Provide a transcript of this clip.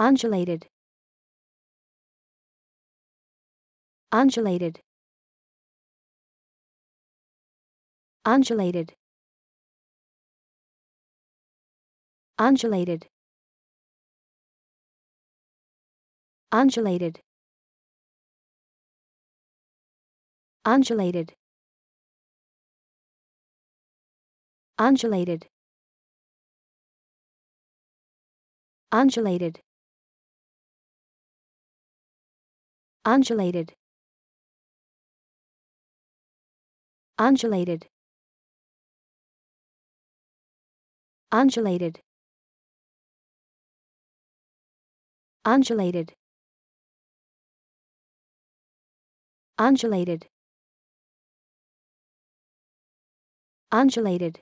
undulated undulated undulated undulated undulated undulated undulated undulated undulated. Undulated. Undulated. Undulated. Undulated. Undulated